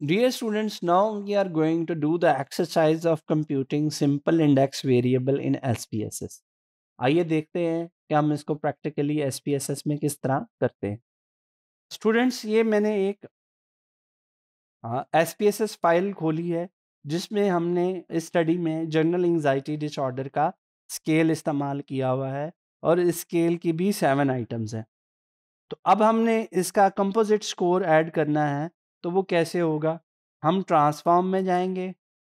Dear students, now we are going to do the exercise of computing simple index variable in SPSS. आइए देखते हैं कि हम इसको प्रैक्टिकली SPSS में किस तरह करते हैं। स्टूडेंट्स ये मैंने एक S P S S file खोली है जिसमें हमने इस स्टडी में जनरल एंजाइटी डिसऑर्डर का स्केल इस्तेमाल किया हुआ है और इस स्केल की भी सेवन आइटम्स हैं। तो अब हमने इसका कंपोजिट स्कोर ऐड करना है। तो वो कैसे होगा? हम ट्रांसफॉर्म में जाएँगे।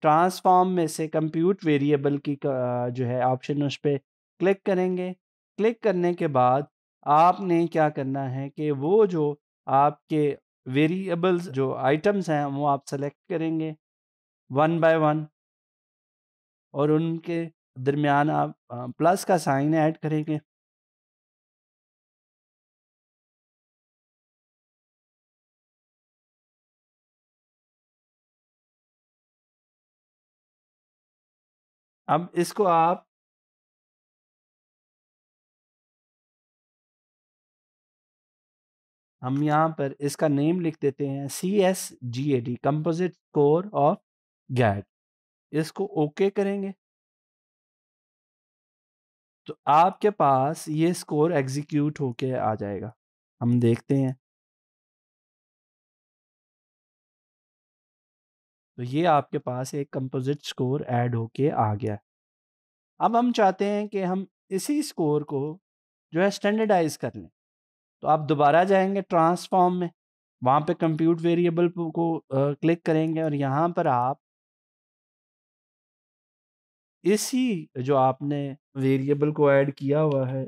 ट्रांसफॉर्म में से कंप्यूट वेरिएबल की जो है ऑप्शन उस पर क्लिक करेंगे। क्लिक करने के बाद आपने क्या करना है कि वो जो आपके वेरिएबल्स, जो आइटम्स हैं, वो आप सेलेक्ट करेंगे। वन बाय वन और उनके दरमियान आप प्लस का साइन ऐड करेंगे। अब इसको आप हम यहाँ पर इसका नेम लिख देते हैं C S G A D composite score of GAD इसको ओके okay करेंगे। तो आपके पास ये स्कोर एग्जीक्यूट होके आ जाएगा। हम देखते हैं। तो ये आपके पास एक कंपोजिट स्कोर ऐड होके आ गया। अब हम चाहते हैं कि हम इसी स्कोर को जो है स्टैंडर्डाइज कर लें। तो आप दोबारा जाएँगे ट्रांसफॉर्म में, वहाँ पे कंप्यूट वेरिएबल को क्लिक करेंगे और यहाँ पर आप इसी जो आपने वेरिएबल को ऐड किया हुआ है,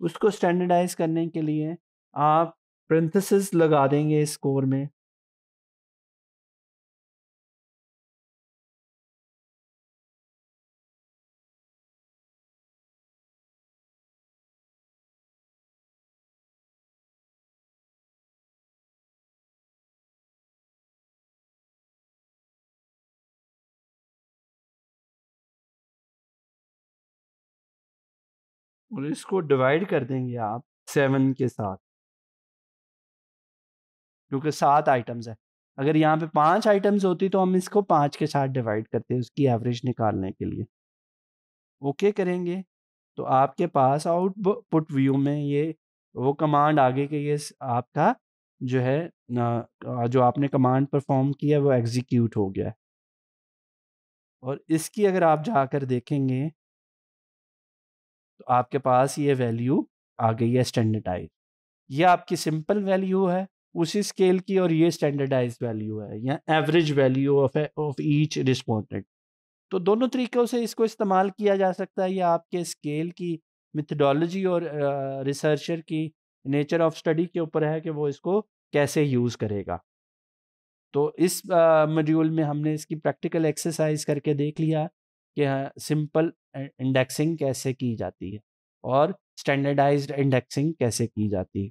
उसको स्टैंडर्डाइज करने के लिए आप प्रिंथेसिस लगा देंगे इस स्कोर में। और इसको डिवाइड कर देंगे आप सेवन के साथ। क्योंकि सात आइटम्स है। अगर यहाँ पे पाँच आइटम्स होती तो हम इसको पाँच के साथ डिवाइड करते हैं उसकी एवरेज निकालने के लिए। ओके करेंगे। तो आपके पास आउटपुट व्यू में ये, वो कमांड आगे के ये आपका जो है जो आपने कमांड परफॉर्म किया वो एग्जीक्यूट हो गया और इसकी अगर आप जाकर देखेंगे तो आपके पास ये वैल्यू आ गई है स्टैंडर्डाइज ये आपकी सिंपल वैल्यू है, उसी स्केल की और ये स्टैंडर्डाइज वैल्यू है, या average value of of each respondent तो दोनों तरीक़ों से इसको इस्तेमाल किया जा सकता है, या आपके स्केल की मिथडोलॉजी और रिसर्चर की नेचर ऑफ़ स्टडी के ऊपर है कि वो इसको कैसे यूज़ करेगा। तो इस मॉड्यूल में हमने इसकी प्रैक्टिकल एक्सरसाइज करके देख लिया कि सिंपल इंडेक्सिंग कैसे की जाती है? और स्टैंडर्डाइज्ड इंडेक्सिंग कैसे की जाती है?